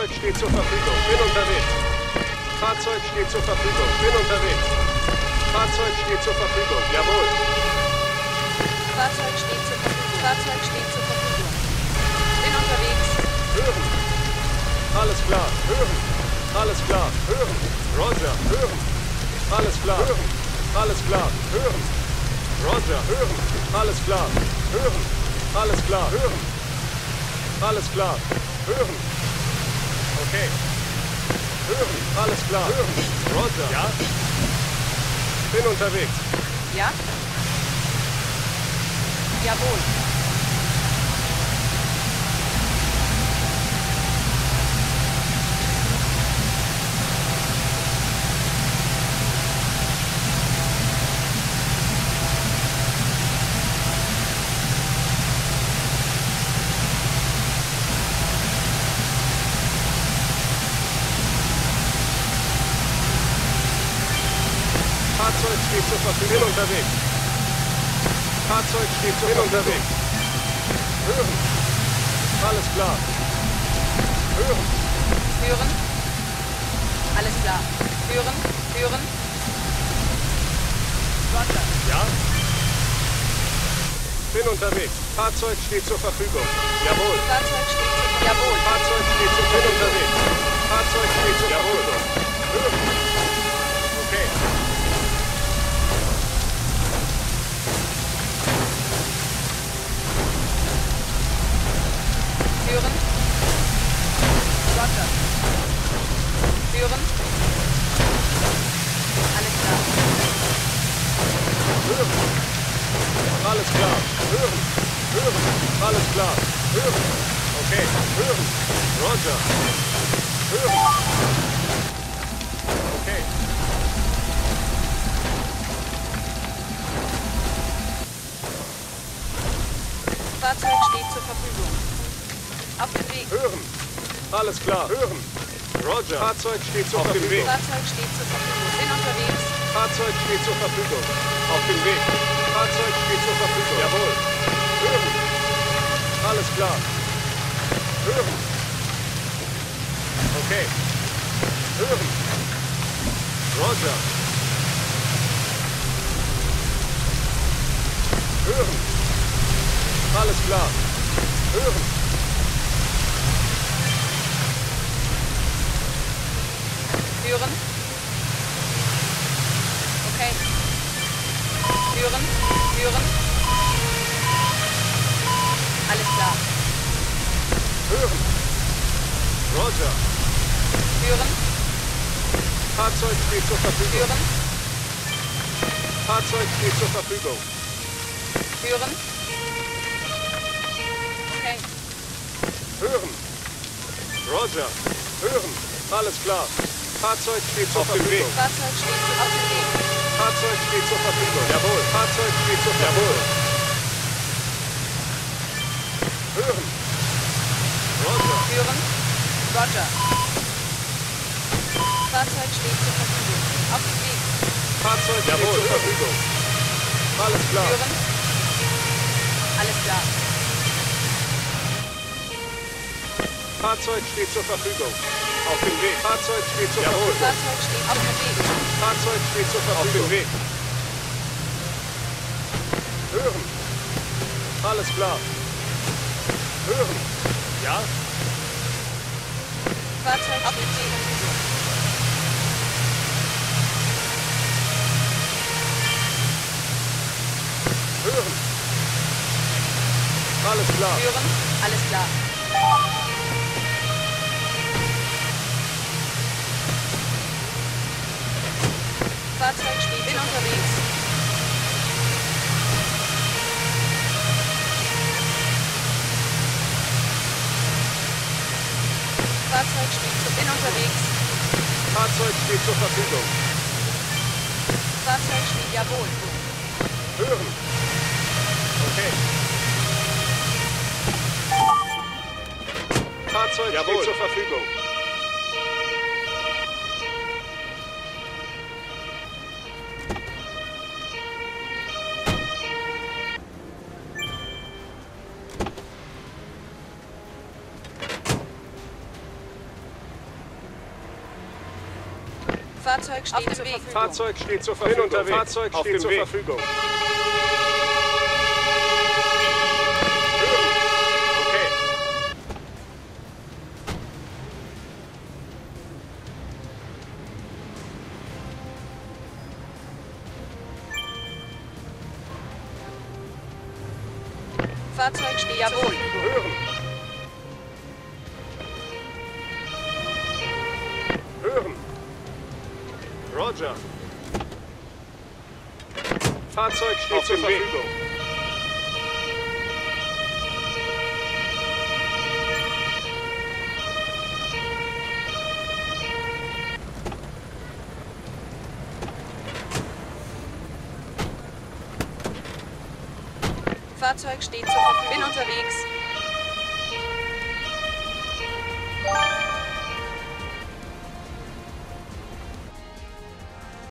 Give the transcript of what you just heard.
Fahrzeug steht zur Verfügung. Bin unterwegs. Fahrzeug steht zur Verfügung. Bin unterwegs. Fahrzeug steht zur Verfügung. Jawohl. Fahrzeug steht zur Verfügung. Fahrzeug steht zur Verfügung. Bin unterwegs. Hören. Alles klar. Hören. Alles klar. Hören. Roger. Hören. Alles klar. Hören. Alles klar. Hören. Roger. Hören. Alles klar. Hören. Alles klar. Hören. Alles klar. Hören. Okay. Hören. Alles klar. Hören. Roger. Ja. Bin unterwegs. Ja? Jawohl. Fahrzeug steht zur Verfügung. Bin unterwegs. Fahrzeug steht zur Bin unterwegs. Hören. Alles klar. Hören. Hören. Alles klar. Hören. Hören. Roger. Ja? Bin unterwegs. Fahrzeug steht zur Verfügung. Jawohl. Fahrzeug steht zur Verfügung. Jawohl. Fahrzeug steht zur Bin unterwegs. Fahrzeug steht zur Verfügung. Hören. Okay. Hören. Roger. Hören. Okay. Fahrzeug steht zur Verfügung. Auf dem Weg. Hören. Alles klar. Hören. Roger. Fahrzeug steht zur Auf dem Weg. Fahrzeug steht zur Verfügung. Bin unterwegs. Fahrzeug steht zur Verfügung. Auf dem Weg. Fahrzeug steht zur Verfügung. Jawohl. Hören. Alles klar. Hören. Okay. Hören. Roger. Hören. Alles klar. Hören. Hören. Okay. Hören. Hören. Alles klar. Hören. Roger. Hören. Fahrzeug steht zur Verfügung. Hören. Fahrzeug steht zur Verfügung. Hören. Okay. Hören. Roger. Hören. Alles klar. Fahrzeug steht zur Verfügung. Fahrzeug steht auf dem Weg. Fahrzeug steht zur Verfügung. Jawohl. Fahrzeug steht zur Verfügung. Hören. Roger. Hören. Roger. Fahrzeug steht zur Verfügung. Auf dem Weg. Fahrzeug steht zur Verfügung. Alles klar. Hören. Alles klar. Fahrzeug steht zur Verfügung. Auf dem Weg. Fahrzeug steht zur Verfügung. Fahrzeug steht auf dem Weg. Fahrzeug steht zur Verfügung. Auf dem Weg. Hören. Alles klar. Hören. Ja? Fahrzeug auf dem Weg. Hören. Alles klar. Hören. Alles klar. Fahrzeug steht. zu- Bin unterwegs. Fahrzeug steht zur Verfügung. Fahrzeug steht. Jawohl. Hören. Okay. Fahrzeug steht zur Verfügung. Fahrzeug steht zur Verfügung. Fahrzeug steht zur Verfügung. unterwegs. Fahrzeug Auf steht dem zur Weg. Verfügung. Fahrzeug steht Jawohl. zur Verfügung. Hören. Roger. Fahrzeug steht Auf zur dem Weg. Verfügung. Fahrzeug steht zur Verfügung. Bin unterwegs.